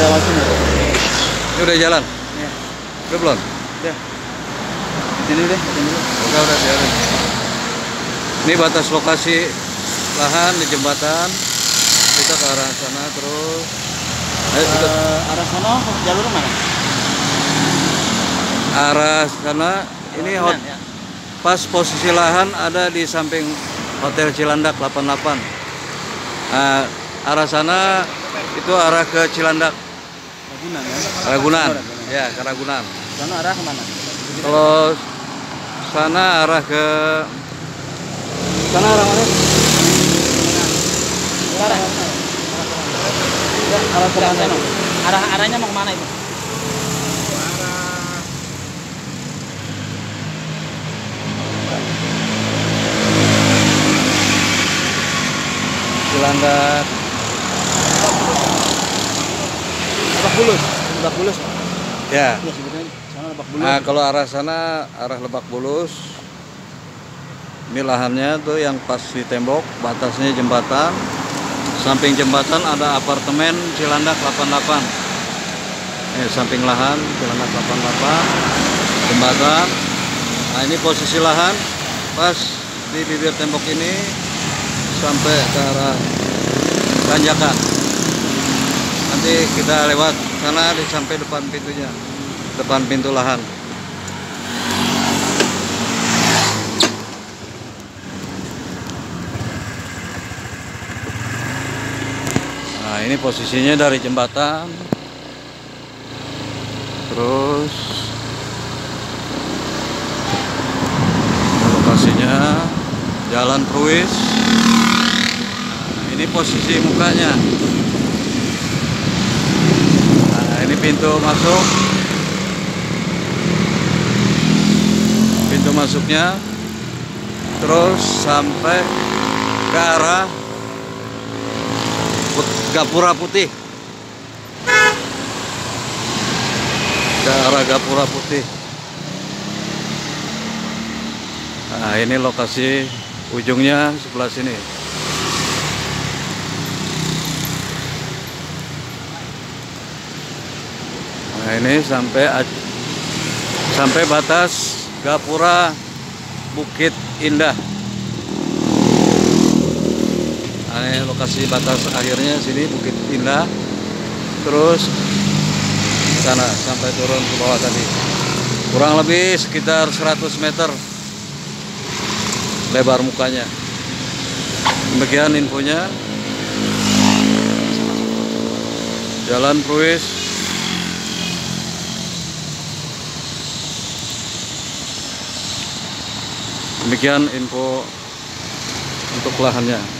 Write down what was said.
lewat sini. Ini udah jalan? Ya. Udah belum? Udah. Sini deh, sini. Udah, udah biarin. Ini batas lokasi lahan di jembatan. Kita ke arah sana terus. Ayo kita Eh, arah sana jalur mana? arah sana. Ini hot, ya. pas posisi lahan ada di samping Hotel Cilandak 88. Nah, arah sana itu arah ke Cilandak, Ragunan ya. Ragunan. Ya, ke Ragunan. Sana arah ke mana? Kalau sana arah ke sana arah mana? Arah. Arah ke sana. Arah arahnya mau ke mana itu? Cilandak. Lebak Bulus. Lebak Bulus. Ya. Ya sana Lebak Bulus. Nah, kalau arah sana arah Lebak Bulus. Ini lahannya tuh yang pas di tembok, batasnya jembatan. Samping jembatan ada apartemen Cilandak 88. Eh, samping lahan Cilandak 88. Jembatan. Nah, ini posisi lahan pas di bibir tembok ini sampai ke arah tanjakan. Nanti kita lewat sana sampai depan pintunya. Depan pintu lahan. Nah, ini posisinya dari jembatan. Terus lokasinya Jalan Pruis. Nah, ini posisi mukanya. Nah, ini pintu masuk. Pintu masuknya terus sampai ke arah Gapura Putih. Ke arah Gapura Putih. Nah, ini lokasi ujungnya sebelah sini. Nah, ini sampai sampai batas Gapura Bukit Indah. Nah, ini lokasi batas akhirnya sini Bukit Indah. Terus sana sampai turun ke bawah tadi. Kurang lebih sekitar 100 meter lebar mukanya. Demikian infonya. Jalan Pruis Demikian info untuk lahannya.